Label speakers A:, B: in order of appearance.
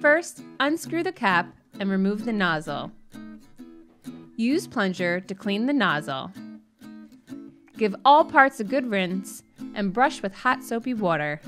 A: First, unscrew the cap and remove the nozzle. Use plunger to clean the nozzle. Give all parts a good rinse and brush with hot soapy water.